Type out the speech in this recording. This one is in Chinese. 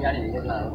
家里那个